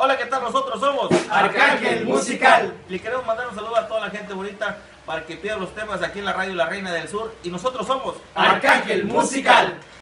Hola, ¿qué tal? Nosotros somos Arcángel Musical. Le queremos mandar un saludo a toda la gente bonita para que pida los temas aquí en la radio La Reina del Sur. Y nosotros somos Arcángel Musical.